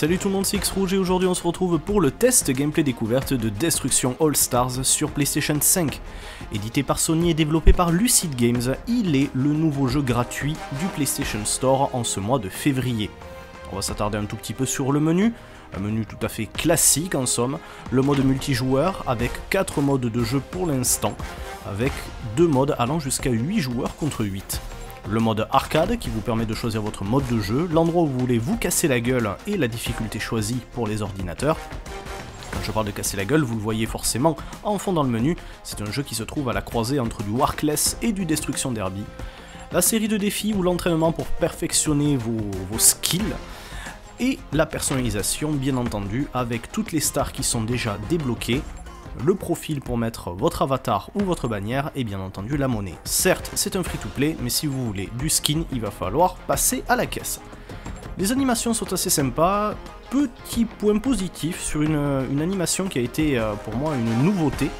Salut tout le monde, c'est X-Rouge et aujourd'hui on se retrouve pour le test gameplay découverte de Destruction All Stars sur PlayStation 5. Édité par Sony et développé par Lucid Games, il est le nouveau jeu gratuit du PlayStation Store en ce mois de février. On va s'attarder un tout petit peu sur le menu, un menu tout à fait classique en somme, le mode multijoueur avec 4 modes de jeu pour l'instant, avec 2 modes allant jusqu'à 8 joueurs contre 8 le mode arcade qui vous permet de choisir votre mode de jeu, l'endroit où vous voulez vous casser la gueule et la difficulté choisie pour les ordinateurs. Quand je parle de casser la gueule, vous le voyez forcément en fond dans le menu, c'est un jeu qui se trouve à la croisée entre du Warcless et du Destruction Derby. La série de défis ou l'entraînement pour perfectionner vos, vos skills, et la personnalisation bien entendu avec toutes les stars qui sont déjà débloquées le profil pour mettre votre avatar ou votre bannière et bien entendu la monnaie. Certes, c'est un free-to-play, mais si vous voulez du skin, il va falloir passer à la caisse. Les animations sont assez sympas, petit point positif sur une, animation qui a été euh, pour moi une nouveauté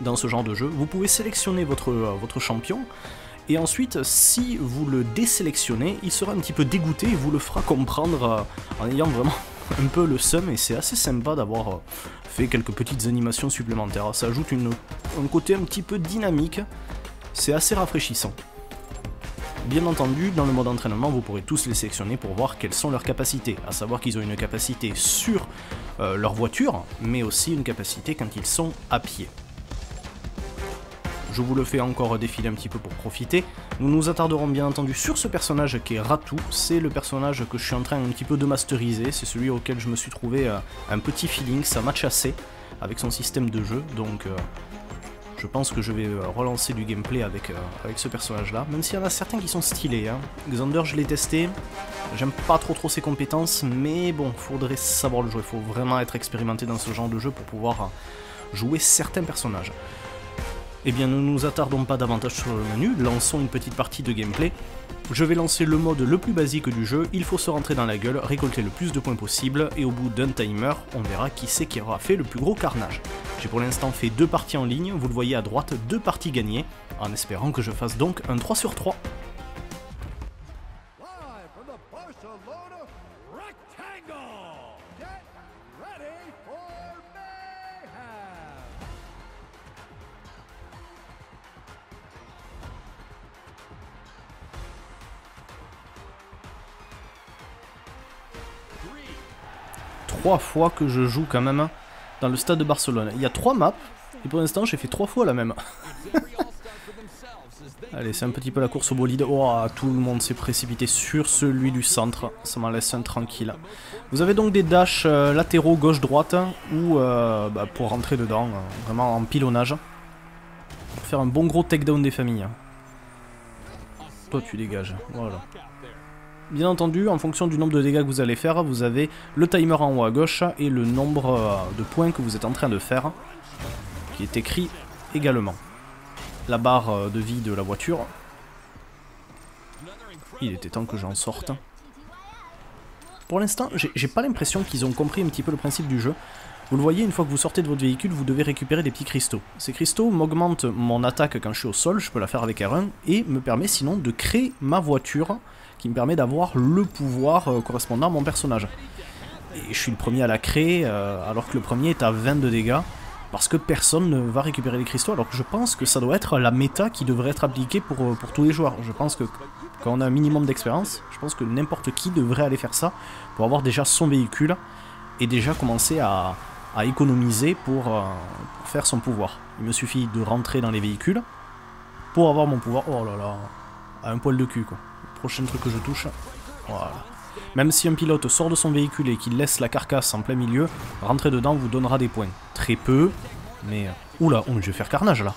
dans ce genre de jeu. Vous pouvez sélectionner votre, euh, votre champion, et ensuite, si vous le désélectionnez, il sera un petit peu dégoûté et vous le fera comprendre euh, en ayant vraiment un peu le seum et c'est assez sympa d'avoir euh, fait quelques petites animations supplémentaires. Ça ajoute une, un côté un petit peu dynamique, c'est assez rafraîchissant. Bien entendu, dans le mode entraînement, vous pourrez tous les sélectionner pour voir quelles sont leurs capacités, à savoir qu'ils ont une capacité sur euh, leur voiture, mais aussi une capacité quand ils sont à pied. Je vous le fais encore défiler un petit peu pour profiter. Nous nous attarderons bien entendu sur ce personnage qui est Ratou. C'est le personnage que je suis en train un petit peu de masteriser. C'est celui auquel je me suis trouvé euh, un petit feeling. Ça match assez avec son système de jeu. Donc euh, je pense que je vais euh, relancer du gameplay avec, avec ce personnage-là. Même s'il y en a certains qui sont stylés. Hein. Xander, je l'ai testé. J'aime pas trop trop ses compétences. Mais bon, faudrait savoir le jouer. Faut vraiment être expérimenté dans ce genre de jeu pour pouvoir jouer certains personnages. Eh bien, ne nous attardons pas davantage sur le menu, lançons une petite partie de gameplay. Je vais lancer le mode le plus basique du jeu, il faut se rentrer dans la gueule, récolter le plus de points possible, et au bout d'un timer, on verra qui c'est qui aura fait le plus gros carnage. J'ai pour l'instant fait deux parties en ligne, vous le voyez à droite, deux parties gagnées, en espérant que je fasse donc un 3 sur 3. Trois fois que je joue quand même dans le stade de Barcelone. Il y a trois maps, et pour l'instant j'ai fait trois fois la même. Allez, c'est un petit peu la course au bolide. Oh, tout le monde s'est précipité sur celui du centre. Ça m'en laisse un tranquille. Vous avez donc des dashs euh, latéraux gauche-droite, ou euh, bah, pour rentrer dedans, euh, vraiment en pilonnage. Pour faire un bon gros takedown des familles. Toi, tu dégages. Voilà. Bien entendu, en fonction du nombre de dégâts que vous allez faire, vous avez le timer en haut à gauche et le nombre euh, de points que vous êtes en train de faire, qui est écrit également. La barre euh, de vie de la voiture. Il était temps que j'en sorte. Pour l'instant, j'ai pas l'impression qu'ils ont compris un petit peu le principe du jeu. Vous le voyez, une fois que vous sortez de votre véhicule, vous devez récupérer des petits cristaux. Ces cristaux m'augmentent mon attaque quand je suis au sol, je peux la faire avec R1, et me permet sinon de créer ma voiture qui me permet d'avoir le pouvoir euh, correspondant à mon personnage. Et je suis le premier à la créer, euh, alors que le premier est à 22 dégâts, parce que personne ne va récupérer les cristaux, alors que je pense que ça doit être la méta qui devrait être appliquée pour, euh, pour tous les joueurs. Je pense que quand on a un minimum d'expérience, je pense que n'importe qui devrait aller faire ça, pour avoir déjà son véhicule, et déjà commencer à, économiser pour, pour, faire son pouvoir. Il me suffit de rentrer dans les véhicules, pour avoir mon pouvoir. Oh là là, à un poil de cul quoi prochain truc que je touche. Voilà. Même si un pilote sort de son véhicule et qu'il laisse la carcasse en plein milieu, rentrer dedans vous donnera des points. Très peu, mais... Oula, oh, je vais faire carnage là.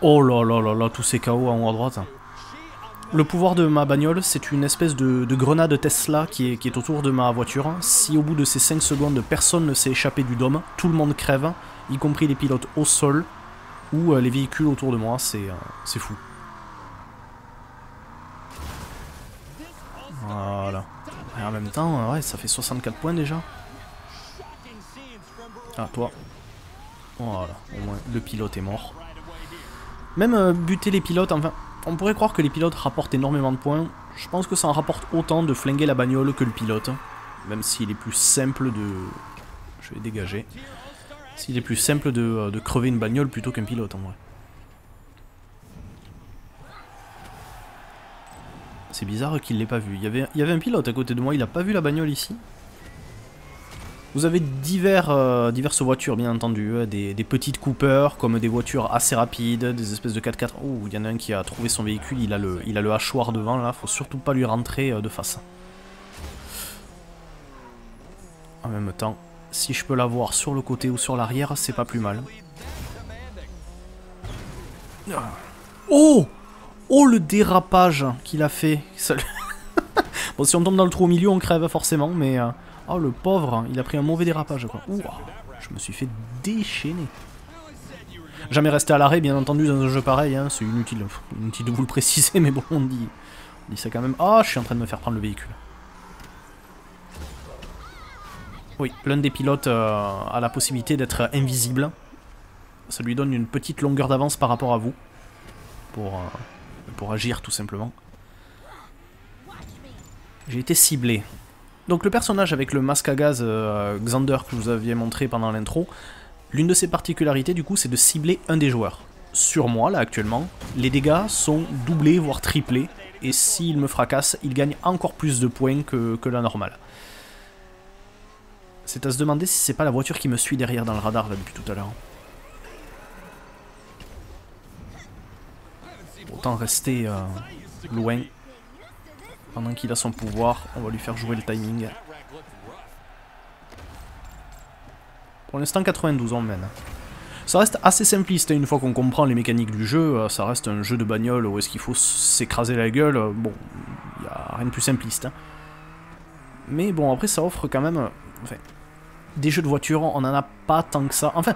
Oh là là là là, tous ces KO en haut à droite. Le pouvoir de ma bagnole, c'est une espèce de, grenade Tesla qui est, qui est, autour de ma voiture. Si au bout de ces 5 secondes, personne ne s'est échappé du dôme, tout le monde crève, y compris les pilotes au sol ou euh, les véhicules autour de moi, c'est euh, fou. Voilà. Et en même temps, ouais, ça fait 64 points déjà. Ah, toi. Voilà, au moins le pilote est mort. Même euh, buter les pilotes, enfin, on pourrait croire que les pilotes rapportent énormément de points. Je pense que ça en rapporte autant de flinguer la bagnole que le pilote. Même s'il est plus simple de... Je vais dégager. S'il est plus simple de, euh, de crever une bagnole plutôt qu'un pilote en vrai. C'est bizarre qu'il l'ait pas vu. Il y, avait, il un pilote à côté de moi, il a pas vu la bagnole ici. Vous avez euh, diverses voitures, bien entendu. Hein. Des, petites Cooper, comme des voitures assez rapides, des espèces de 4x4. Oh, il y en a un qui a trouvé son véhicule, il a le, il a le hachoir devant, là. Faut surtout pas lui rentrer euh, de face. En même temps, si je peux l'avoir sur le côté ou sur l'arrière, c'est pas plus mal. Oh Oh, le dérapage qu'il a fait Bon, si on tombe dans le trou au milieu, on crève forcément, mais... Euh, Oh le pauvre, il a pris un mauvais dérapage quoi. Je me suis fait déchaîner. Jamais resté à l'arrêt bien entendu dans un jeu pareil, hein. c'est inutile, de vous le préciser mais bon on dit, on dit ça quand même. Ah je suis en train de me faire prendre le véhicule. Oui, l'un des pilotes euh, a la possibilité d'être invisible. Ça lui donne une petite longueur d'avance par rapport à vous. Pour, euh, pour agir tout simplement. J'ai été ciblé. Donc le personnage avec le masque à gaz euh, Xander que je vous aviez montré pendant l'intro, l'une de ses particularités du coup c'est de cibler un des joueurs. Sur moi là actuellement, les dégâts sont doublés voire triplés, et s'il me fracasse, il gagne encore plus de points que, la normale. C'est à se demander si c'est pas la voiture qui me suit derrière dans le radar là depuis tout à l'heure. Autant rester euh, loin pendant qu'il a son pouvoir, on va lui faire jouer le timing. Pour l'instant, 92, on mène. Ça reste assez simpliste, hein, une fois qu'on comprend les mécaniques du jeu, euh, ça reste un jeu de bagnole où est-ce qu'il faut s'écraser la gueule, euh, bon, il a rien de plus simpliste. Hein. Mais bon, après ça offre quand même... Enfin, des jeux de voiture, on n'en a pas tant que ça. Enfin,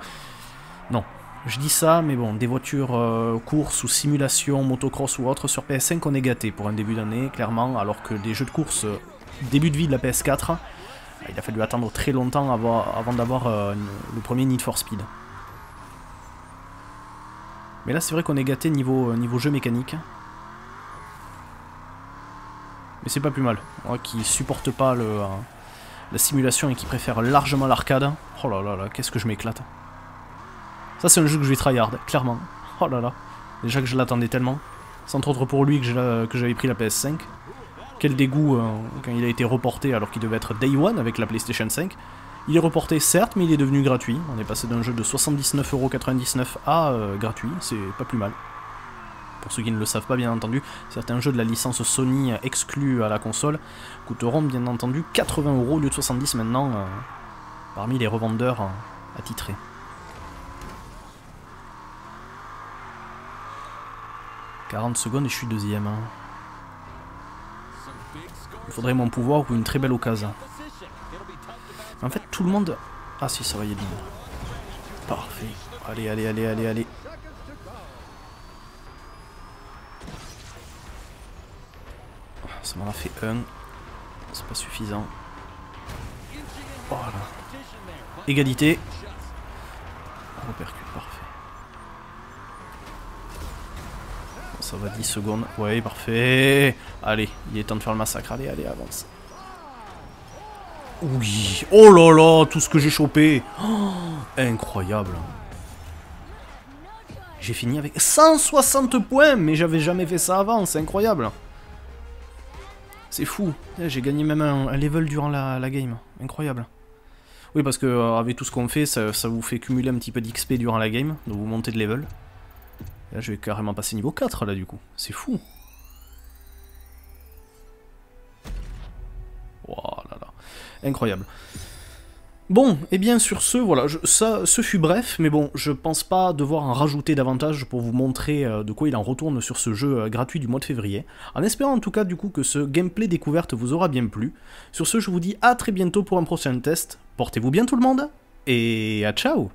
non, je dis ça, mais bon, des voitures euh, course ou simulation, motocross ou autre sur PS5, on est gâté pour un début d'année, clairement, alors que des jeux de course euh, début de vie de la PS4, il a fallu attendre très longtemps avant, d'avoir euh, le premier Need for Speed. Mais là, c'est vrai qu'on est gâté niveau, jeu mécanique. Mais c'est pas plus mal. Moi qui supporte pas la simulation et qui préfère largement l'arcade. Oh là là là, qu'est-ce que je m'éclate. Ça, c'est un jeu que je vais tryhard, clairement. Oh là là. Déjà que je l'attendais tellement. C'est entre autres pour lui que j'avais pris la PS5. Quel dégoût euh, quand il a été reporté alors qu'il devait être Day One avec la PlayStation 5. Il est reporté certes, mais il est devenu gratuit. On est passé d'un jeu de 79,99€ à euh, gratuit, c'est pas plus mal. Pour ceux qui ne le savent pas bien entendu, certains jeux de la licence Sony exclus à la console coûteront bien entendu 80€ au lieu de 70 maintenant euh, parmi les revendeurs attitrés. 40 secondes et je suis deuxième. Hein. Il faudrait mon pouvoir ou une très belle occasion. En fait, tout le monde... Ah si, ça va y aller. Parfait. Allez, allez, allez, allez, allez. Ça m'en a fait un. C'est pas suffisant. Voilà. Égalité. Repercute, parfait. Ça va 10 secondes. Ouais, parfait. Allez, il est temps de faire le massacre. Allez, allez, avance. Oui. Oh là là, tout ce que j'ai chopé. Oh, incroyable. J'ai fini avec 160 points, mais j'avais jamais fait ça avant, c'est incroyable. C'est fou. Eh, j'ai gagné même un, level durant la, game. Incroyable. Oui, parce que euh, avec tout ce qu'on fait, ça, ça, vous fait cumuler un petit peu d'XP durant la game, donc vous montez de level. Là, je vais carrément passer niveau 4, là, du coup. C'est fou. Oh là. Incroyable. Bon, et bien sur ce, voilà, ça, ce fut bref, mais bon, je pense pas devoir en rajouter davantage pour vous montrer euh, de quoi il en retourne sur ce jeu euh, gratuit du mois de février, en espérant en tout cas du coup que ce gameplay découverte vous aura bien plu. Sur ce, je vous dis à très bientôt pour un prochain test, portez-vous bien tout le monde, et à ciao